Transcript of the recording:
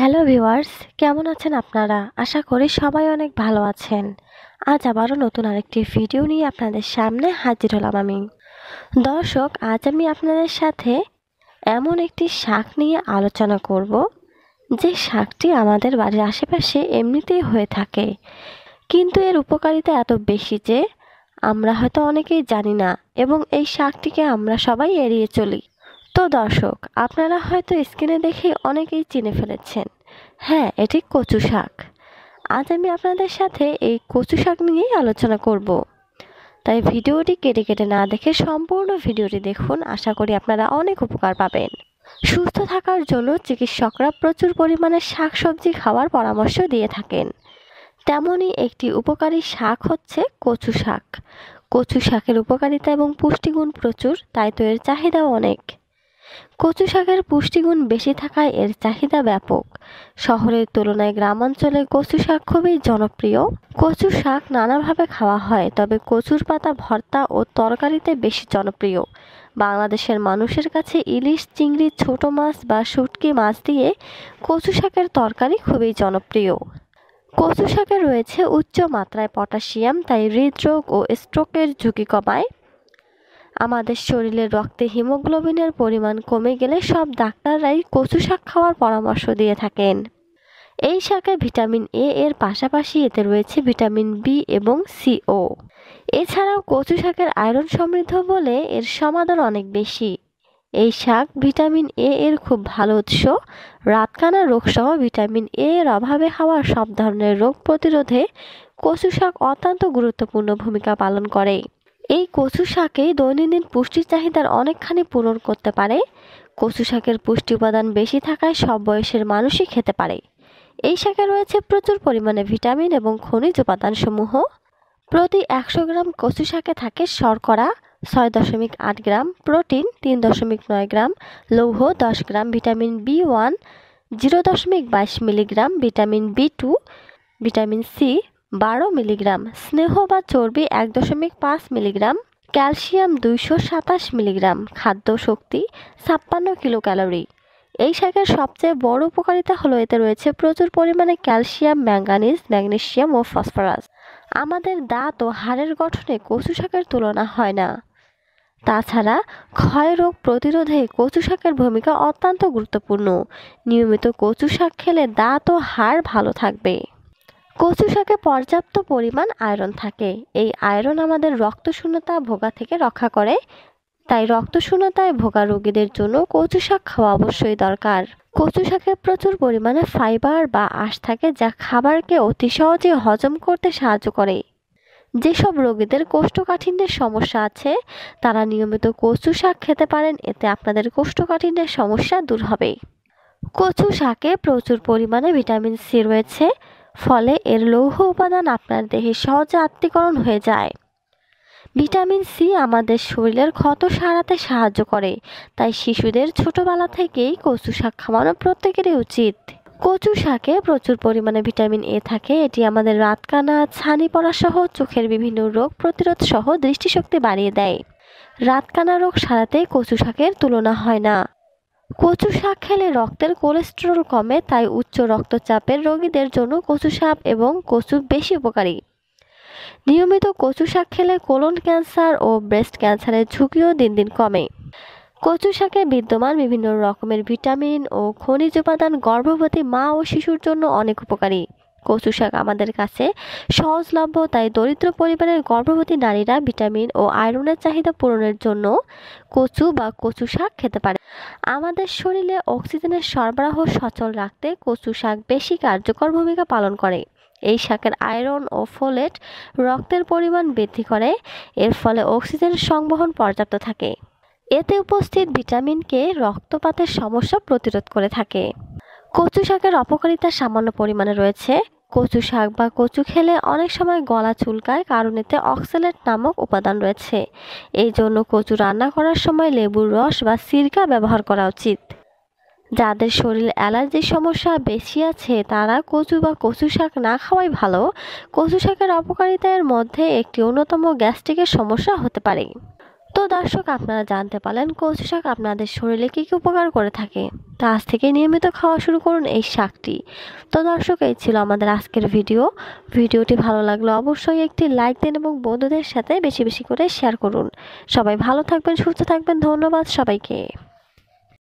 Hello viewers কেমন আছেন আপনারা? আশা করি সবাই অনেক ভালো আছেন। আজ আবারও নতুন আরেকটি ভিডিও নিয়ে আপনাদের সামনে হাজির হলাম আমি। দর্শক, আজ আমি আপনাদের সাথে এমন একটি শাক নিয়ে আলোচনা করব, যে শাকটি আমাদের বাড়ির আশেপাশে এমনিতেই হয়ে থাকে। কিন্তু এর উপকারিতা এত বেশি যে আমরা হয়তো অনেকেই জানি না, এবং এই শাকটিকে আমরা সবাই এড়িয়ে চলি। তো দর্শক, আপনারা হয়তো স্ক্রিনে দেখে অনেকেই চিনে ফেলেছেন। হ্যাঁ এটি কচু শাক। আজ আমি আপনাদের সাথে এই কচু শাক নিয়েই আলোচনা করব। তাই ভিডিওটি কেটে কেটে না দেখে সম্পূর্ণ ভিডিওটি দেখুন, আশা করি আপনারা অনেক উপকার পাবেন। সুস্থ থাকার জন্য চিকিৎসকরা প্রচুর পরিমাণে শাক সবজি খাওয়ার পরামর্শ দিয়ে থাকেন। তেমনই একটি উপকারী শাক হচ্ছে কচু শাক। কচু শাকের উপকারিতা এবং পুষ্টিগুণ প্রচুর, তাই তো এর চাহিদাও অনেক। কচু শাকের পুষ্টিগুণ বেশি থাকায় এর চাহিদা ব্যাপক। শহরের তুলনায় গ্রামাঞ্চলে কচু শাক খুবই জনপ্রিয়। কচু শাক নানাভাবে খাওয়া হয়, তবে কচুর পাতা, ভর্তা ও তরকারিতে বেশি জনপ্রিয়। বাংলাদেশের মানুষের কাছে ইলিশ, চিংড়ি, ছোট মাছ বা শুটকি মাছ দিয়ে কচু শাকের তরকারি খুবই জনপ্রিয়। কচু শাকে রয়েছে উচ্চ মাত্রায় পটাশিয়াম, তাই হৃদরোগ ও স্ট্রোকের ঝুঁকি কমায়। আমাদের শরীরে রক্তে হিমোগ্লোবিনের পরিমাণ কমে গেলে সব ডাক্তাররাই কচু শাক খাওয়ার পরামর্শ দিয়ে থাকেন। এই শাকে ভিটামিন এ এর পাশাপাশি এতে রয়েছে ভিটামিন বি এবং সিও এছাড়াও কচু শাকের আয়রন সমৃদ্ধ বলে এর সমাধান অনেক বেশি। এই শাক ভিটামিন এ এর খুব ভালো উৎস। রাতকানা রোগসহ ভিটামিন এ এর অভাবে হওয়া সব ধরনের রোগ প্রতিরোধে কচু শাক অত্যন্ত গুরুত্বপূর্ণ ভূমিকা পালন করে। এই কচু শাকে দৈনন্দিন পুষ্টির চাহিদার অনেকখানি পূরণ করতে পারে। কচু শাকের পুষ্টি উপাদান বেশি থাকায় সব বয়সের মানুষই খেতে পারে। এই শাকে রয়েছে প্রচুর পরিমাণে ভিটামিন এবং খনিজ উপাদানসমূহ। প্রতি একশো গ্রাম কচু শাকে থাকে শর্করা, ছয় দশমিক আট গ্রাম প্রোটিন, তিন দশমিক নয় গ্রাম লৌহ, দশ gram vitamin B one, zero দশমিক বাইশ milligram vitamin B two, vitamin C বারো মিলিগ্রাম, স্নেহ বা চর্বি এক দশমিক পাঁচ মিলিগ্রাম, ক্যালসিয়াম দুইশো সাতাশ মিলিগ্রাম, খাদ্য শক্তি ছাপ্পান্ন কিলো ক্যালোরি এই শাকের সবচেয়ে বড় উপকারিতা হলো এতে রয়েছে প্রচুর পরিমাণে ক্যালসিয়াম, ম্যাঙ্গানিজ, ম্যাগনেসিয়াম ও ফসফরাস। আমাদের দাঁত ও হাড়ের গঠনে কচু শাকের তুলনা হয় না। তাছাড়া ক্ষয় রোগ প্রতিরোধে কচু শাকের ভূমিকা অত্যন্ত গুরুত্বপূর্ণ। নিয়মিত কচু শাক খেলে দাঁত ও হাড় ভালো থাকবে। কচু শাকে পর্যাপ্ত পরিমাণ আয়রন থাকে। এই আয়রন আমাদের রক্তশূন্যতা ভোগা থেকে রক্ষা করে। তাই রক্তশূন্যতায় ভোগা রোগীদের জন্য কচু শাক খাওয়া অবশ্যই দরকার। কচু শাকে প্রচুর পরিমাণে ফাইবার বা আঁশ থাকে যা খাবারকে অতি সহজে হজম করতে সাহায্য করে। যেসব রোগীদের কোষ্ঠকাঠিন্যের সমস্যা আছে, তারা নিয়মিত কচু শাক খেতে পারেন, এতে আপনাদের কোষ্ঠকাঠিন্যের সমস্যা দূর হবে। কচু শাকে প্রচুর পরিমাণে ভিটামিন সি রয়েছে। ফলে এর লৌহ উপাদান আপনার দেহে সহজে আত্মীকরণ হয়ে যায়। ভিটামিন সি আমাদের শরীরের ক্ষত সারাতে সাহায্য করে, তাই শিশুদের ছোটবেলা থেকেই কচু শাক খাওয়ানো প্রত্যেকেরই উচিত। কচু শাকে প্রচুর পরিমাণে ভিটামিন এ থাকে, এটি আমাদের রাতকানা ছানি পড়া সহ চোখের বিভিন্ন রোগ প্রতিরোধ সহ দৃষ্টিশক্তি বাড়িয়ে দেয়। রাতকানা রোগ সারাতে কচু শাকের তুলনা হয় না। কচু শাক খেলে রক্তের কোলেস্টেরল কমে, তাই উচ্চ রক্তচাপের রোগীদের জন্য কচু শাক এবং কচু বেশি উপকারী। নিয়মিত কচু শাক খেলে কোলন ক্যান্সার ও ব্রেস্ট ক্যান্সারের ঝুঁকিও দিন দিন কমে। কচু শাকে বিদ্যমান বিভিন্ন রকমের ভিটামিন ও খনিজ উপাদান গর্ভবতী মা ও শিশুর জন্য অনেক উপকারী। কচু শাক আমাদের কাছে। সহজলভ্য, তাই দরিদ্র পরিবারের গর্ভবতী নারীরা ভিটামিন ও আয়রনের চাহিদা পূরণের জন্য কচু বা কচু শাক খেতে পারে। আমাদের শরীরে অক্সিজেনের সরবরাহ সচল রাখতে কচু শাক বেশি কার্যকর ভূমিকা পালন করে। এই শাকের আয়রন ও ফোলেট রক্তের পরিমাণ বৃদ্ধি করে, এর ফলে অক্সিজেন সংবহন পর্যাপ্ত থাকে। এতে উপস্থিত ভিটামিনকে রক্তপাতের সমস্যা প্রতিরোধ করে থাকে। কচু শাকের অপকারিতা সামান্য পরিমাণে রয়েছে। কচু শাক বা কচু খেলে অনেক সময় গলা চুলকায়, কারণ এতে অক্সেলেট নামক উপাদান রয়েছে। এই জন্য কচু রান্না করার সময় লেবুর রস বা সিরকা ব্যবহার করা উচিত। যাদের শরীর অ্যালার্জির সমস্যা বেশি আছে, তারা কচু বা কচু শাক না খাওয়াই ভালো। কচু শাকের অপকারিতার মধ্যে একটি অন্যতম গ্যাস্ট্রিকের সমস্যা হতে পারে। দর্শক, আপনারা জানতে পারলেন কচু শাক আপনাদের শরীরে কী কী উপকার করে থাকে। তো আজ থেকে নিয়মিত খাওয়া শুরু করুন এই শাকটি। তো দর্শক, এই ছিল আমাদের আজকের ভিডিও। ভিডিওটি ভালো লাগলে অবশ্যই একটি লাইক দিন এবং বন্ধুদের সাথে বেশি বেশি করে শেয়ার করুন। সবাই ভালো থাকবেন, সুস্থ থাকবেন। ধন্যবাদ সবাইকে।